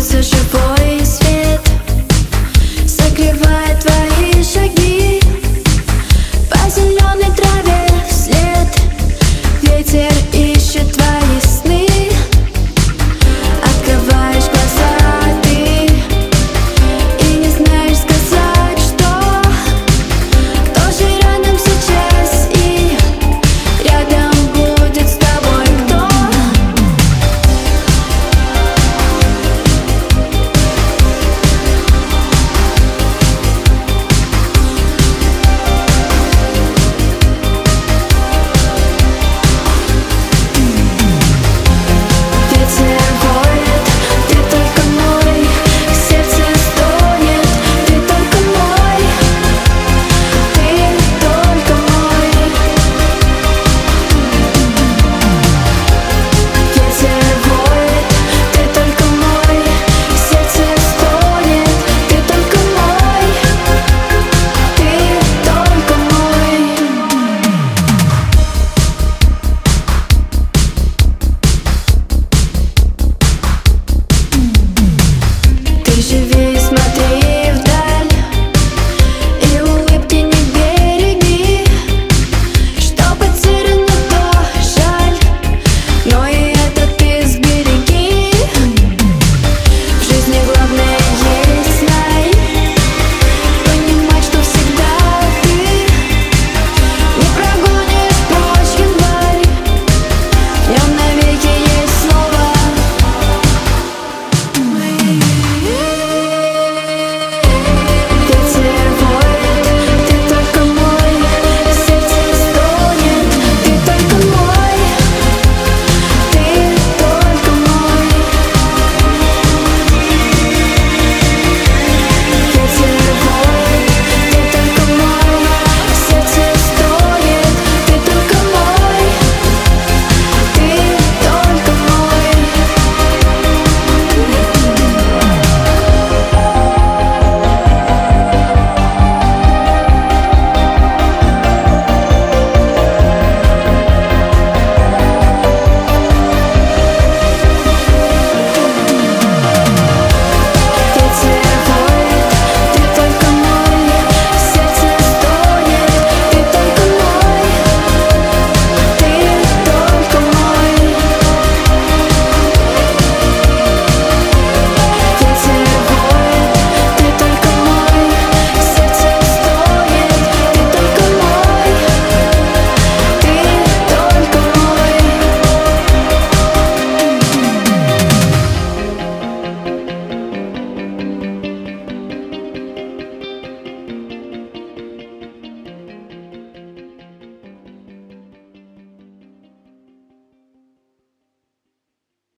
such a voice?